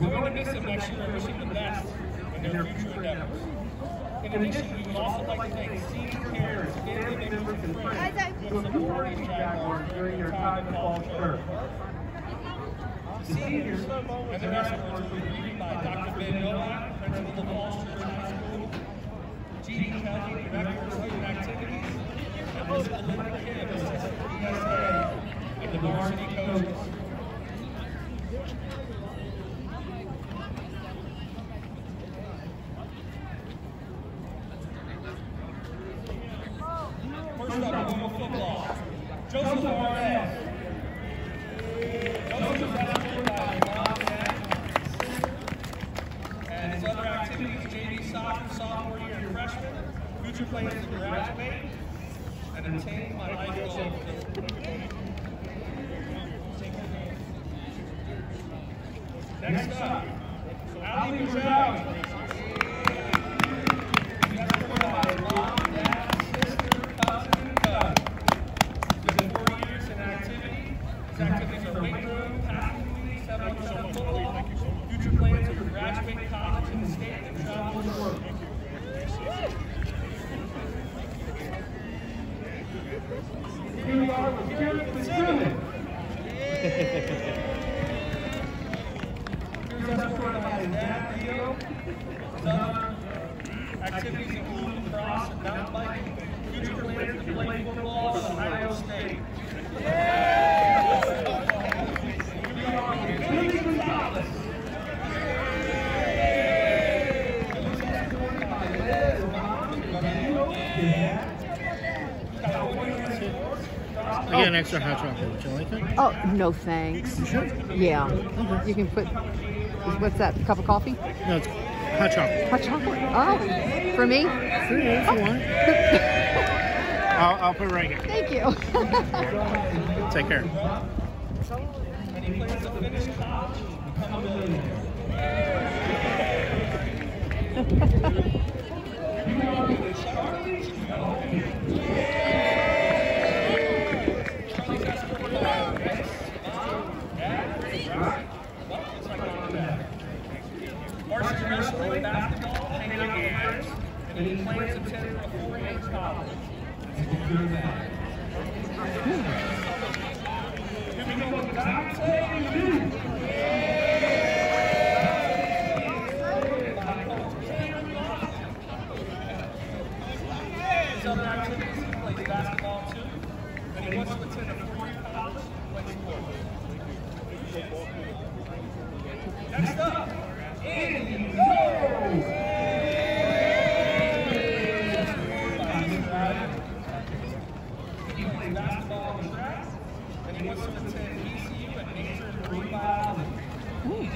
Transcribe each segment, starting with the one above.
We're going to miss them next year and wish them the best in their future endeavors. In addition, we would also like to thank senior parents, family members, and friends who have supported Jaguars during their time at Falls Church. The seniors and the rest of us were greeted by Dr. Ben Nowak, principal of Falls Church High School, G.D. Kelly, director of student activities, and Ms. Belinda Kim, assistant PSA, and the varsity coaches. First up, Louisville football. Joseph Arnett. Joseph mom and his other activities, JV soccer, sophomore year freshman, future plans to graduate, and attain my life goal. Next up, Ali Mujawi. Escorted by mom, dad, sister, cousin, and cousin. Within four years in activity, his activities are weight room, passing league, seven on seven football, future plans to graduate college state and travel the world. Here we are with Garrett Fitzsimmons. Here's escorted by his dad, Leo. His other activities include lacrosse and mountain biking, future plans to play football at Ohio State. I get an extra hot chocolate. Would you like it? Oh, no thanks. Yeah. You can put, what's that, cup of coffee? No, it's hot chocolate. Hot chocolate. Oh, for me? Sure, if you want. I'll, I'll put it right here. Thank you. Take care. And he plans to finish college and become a millionaire. Varsity wrestling, basketball, and he plans to attend a four-year college. Here we go plays basketball too. Next up, And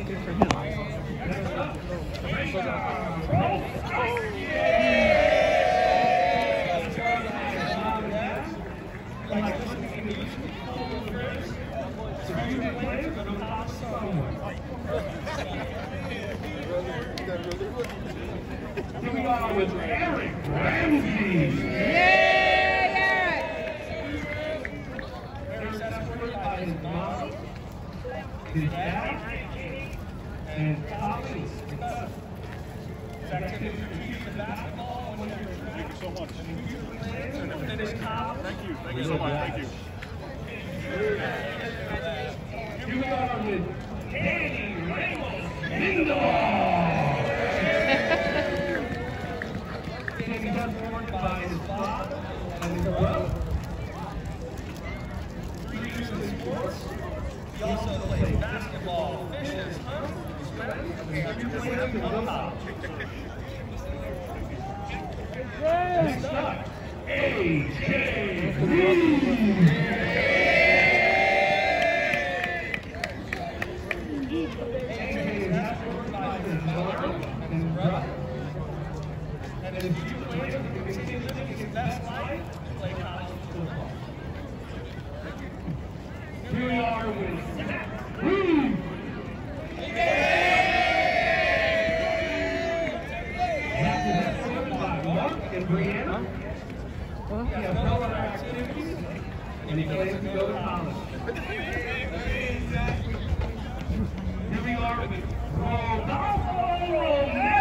Good for him. With Eric Ramsey. Escorted by his dad, and colleagues. Thank you so much. Thank you. Thank you so much. Thank you. Here we are with Danny Ramos Lindor. Danny was born by his father and his brother. Three years in sports. He also plays basketball, fishes, hunts, swims, and future plans to come college. Next up, AJ Green. in Brianna. Huh? We have no other activities, and he plans to go to college. Here we are with Rodolfo Romero.